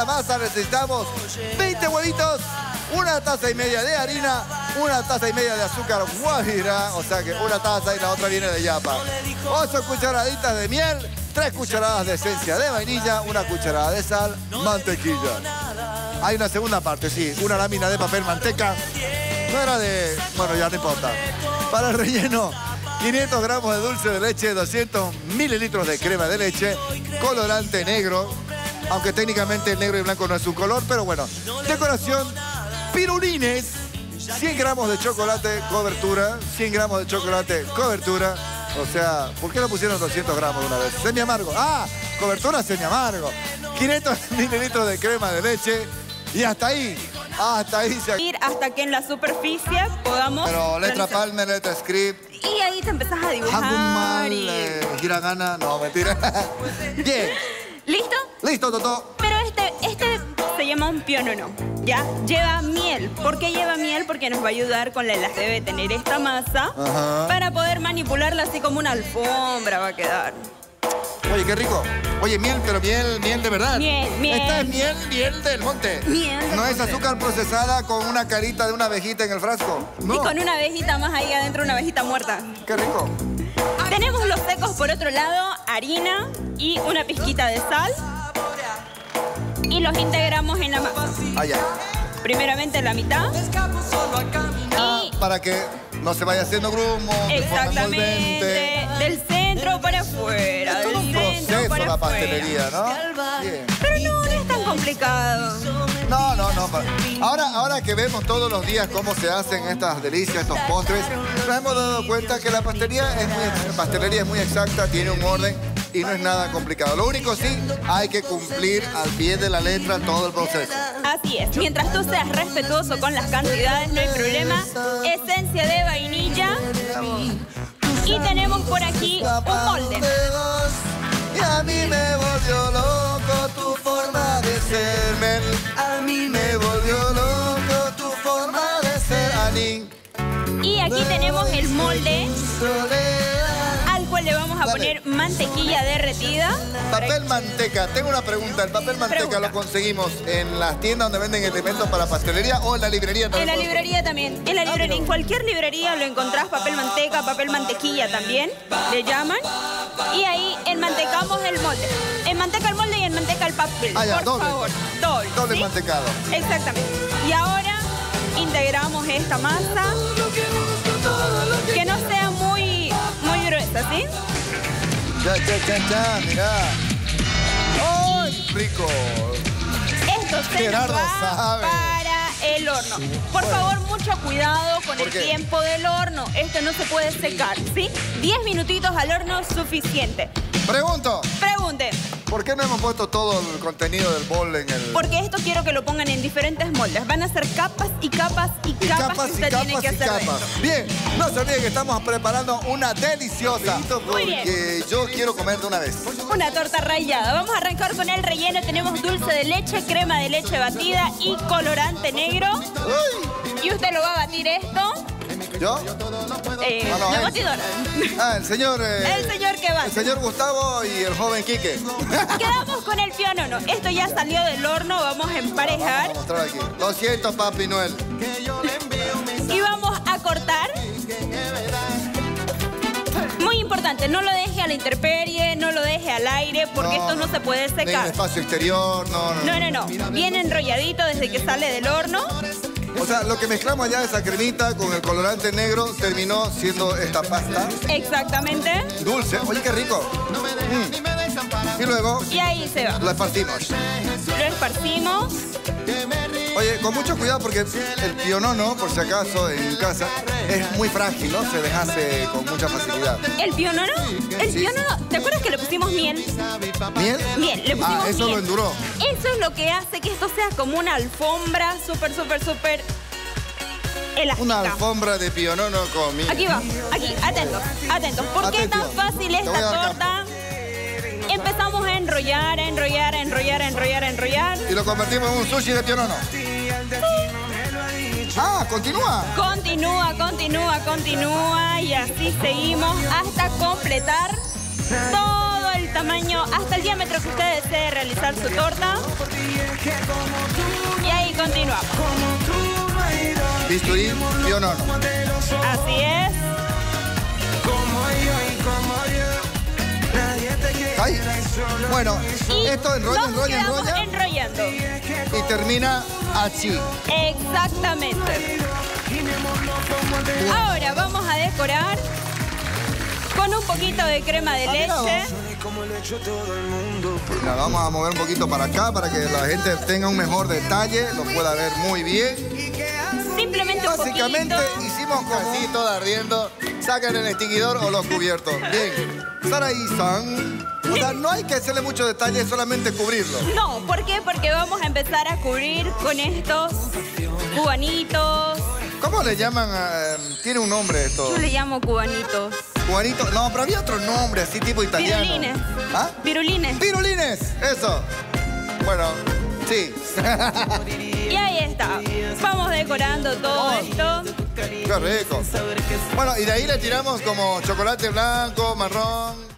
la masa necesitamos 20 huevitos, una taza y media de harina, una taza y media de azúcar guajira, o sea que una taza y la otra viene de yapa. 8 cucharaditas de miel, 3 cucharadas de esencia de vainilla, una cucharada de sal, mantequilla. Hay una segunda parte, sí, una lámina de papel manteca. No era de... bueno, ya no importa. Para el relleno, 500 gramos de dulce de leche, 200 mililitros de crema de leche, colorante negro, aunque técnicamente el negro y blanco no es su color, pero bueno. Decoración, pirulines, 100 gramos de chocolate, cobertura, 100 gramos de chocolate, cobertura. O sea, ¿por qué no pusieron 200 gramos una vez? Semi amargo. Ah, cobertura semi amargo. 500 mililitros de crema de leche y hasta ahí. Hasta ahí se... Ir hasta que en la superficie podamos... Pero letra realizar- palme, letra script. Y ahí te empezás a dibujar. Hangumal, y- eh, hiragana, no, mentira. Bien, ¿Listo? Toto. Pero este, este se llama un pionono, ¿ya? Lleva miel. ¿Por qué lleva miel? Porque nos va a ayudar con la las debe tener esta masa Ajá. para poder manipularla así como una alfombra va a quedar. Oye, qué rico. Oye, miel, pero miel, miel de verdad. Miel, miel. Esta es miel, miel del monte. Miel del No es azúcar procesada con una carita de una abejita en el frasco. No. Y con una abejita más ahí adentro, una abejita muerta. Qué rico. Tenemos los secos por otro lado, harina y una pizquita de sal. Y los integramos en la masa. Allá. Primeramente la mitad. Y Para que no se vaya haciendo grumo, exactamente del centro para afuera. Es todo un proceso para la afuera. pastelería, ¿no? Bien. Pero no, no es tan complicado. No, no, no. Ahora, ahora que vemos todos los días cómo se hacen estas delicias, estos postres, nos hemos dado cuenta que la pastelería es muy, la pastelería es muy exacta, tiene un orden y no es nada complicado. Lo único sí, hay que cumplir al pie de la letra todo el proceso. Así es. Mientras tú seas respetuoso con las cantidades, no hay problema. Esencia de vainilla. Y tenemos por aquí un molde. Y a mí me volvió loco tu forma de ser, Mel. A mí me volvió loco tu forma de ser, Ani. Y aquí tenemos el molde vamos a Dale. poner mantequilla derretida. Papel manteca. Tengo una pregunta. ¿El papel manteca Pregunta. lo conseguimos en las tiendas donde venden elementos para pastelería o en la librería? En la también? librería también. En la librería, en cualquier librería lo encontrás papel manteca, papel mantequilla también, le llaman. Y ahí enmantecamos el molde. En manteca el molde y en manteca el papel. Ah, ya, por doble. favor. Doble. Doble ¿sí? mantecado. Exactamente. Y ahora integramos esta masa que no muy gruesa, ¿sí? Ya, ya, ya, ya, mirá. ¡Ay, rico! Esto se Gerardo va sabe. para el horno. Por favor, mucho cuidado con ¿Por el qué? tiempo del horno. Esto no se puede secar, ¿sí? 10 minutitos al horno suficiente. Pregunto, Pregunte, ¿por qué no hemos puesto todo el contenido del bol en el... porque esto quiero que lo pongan en diferentes moldes. Van a ser capas y capas y Y capas, capas que y usted tiene capas que y hacer capas. dentro. Bien, no se olviden que estamos preparando una deliciosa. Muy bien. Porque yo quiero comer de una vez. Una torta rallada. Vamos a arrancar con el relleno. Tenemos dulce de leche, crema de leche batida y colorante negro. Uy, Y usted lo va a batir esto. ¿Yo? Eh, No, no, la batidora. Ah, el señor... eh, El señor que va. el señor Gustavo y el joven Quique. Quedamos con el pionono. Esto ya salió del horno. Vamos a emparejar. Vamos a mostrar aquí. Lo siento, papi Noel. Y vamos a cortar. Muy importante, no lo deje a la intemperie, no lo deje al aire, porque esto no se puede Ni en secar. espacio exterior, no, no. No, no, no. Viene enrolladito desde que sale del horno. O sea, lo que mezclamos allá, esa cremita con el colorante negro, terminó siendo esta pasta Exactamente. dulce. Oye, qué rico. Mm. Y luego Y ahí se va. lo esparcimos. Lo esparcimos. Con mucho cuidado porque el pionono, por si acaso, en casa, es muy frágil, ¿no? Se deshace con mucha facilidad. ¿El pionono? El Sí. pionono, ¿te acuerdas que le pusimos miel? ¿Miel? Miel, le pusimos Ah, eso miel. lo enduró. Eso es lo que hace que esto sea como una alfombra súper, súper, súper elástica. Una alfombra de pionono con miel. Aquí va, aquí, atentos, atentos. ¿Por qué tan Atención. fácil Te voy a esta torta? Empezamos a enrollar, a enrollar, a enrollar, a enrollar, a enrollar. Y lo convertimos en un sushi de pionono. Ah, continúa. Continúa, continúa, continúa y así seguimos hasta completar todo el tamaño, hasta el diámetro que usted desee realizar su torta. continuamos. Bisturí, ¿sí o no? no? Así es. Bueno, Y esto enrolla, nos enrolla, enrolla enrollando. y termina así. Exactamente. Ahora vamos a decorar con un poquito de crema de Ah, leche. La vamos a mover un poquito para acá para que la gente tenga un mejor detalle, lo pueda ver muy bien. Simplemente un Básicamente poquito. hicimos así, todo ardiendo. Sacan el extinguidor o los cubiertos. Bien. Sara y San. O sea, no hay que hacerle mucho detalle, solamente cubrirlo. No, ¿por qué? Porque vamos a empezar a cubrir con estos cubanitos. ¿Cómo le llaman? a- tiene un nombre esto. Yo le llamo cubanitos. Juanito. No, pero había otro nombre así tipo italiano. Pirulines. ¿Ah? Pirulines. Pirulines. Eso. Bueno, sí. Y ahí está. Vamos decorando todo esto. Qué rico. Bueno, y de ahí le tiramos como chocolate blanco, marrón.